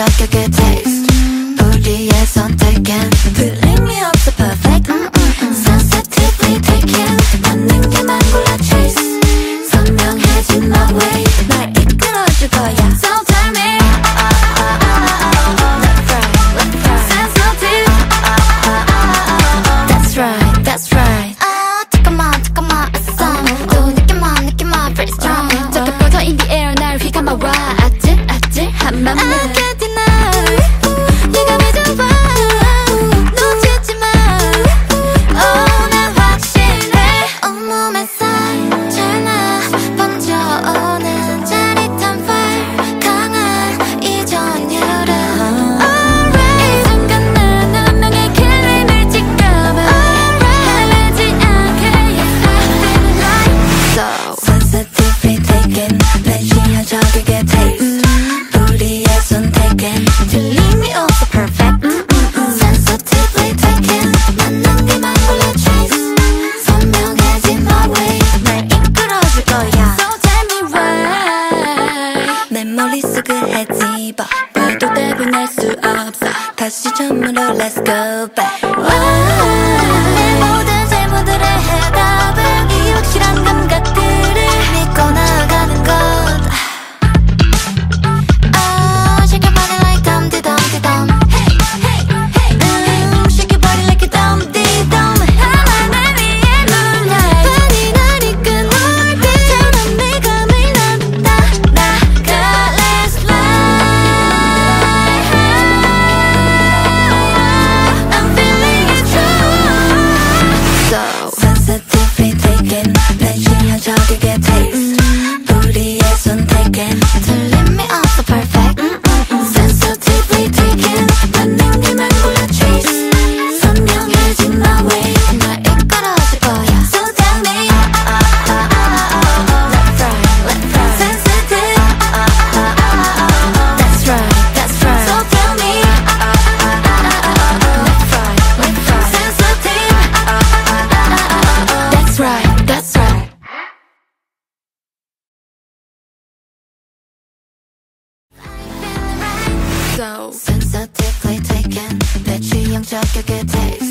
chocolate, good day. talking 내시한 적에게 taste mm. 우리의 선택은 To leave me also perfect mm -mm Sensitively taken 맞는 게만 몰라 trace 선명해진 my way 날 이끌어줄 거야 So tell me why 내 머릿속을 헤집어 봐도 대변할 수 없어 다시 처음으로 let's go back wow. 따뜻히 taken 내 실력 저기 get Sensitively taken, that you young chuck a good taste.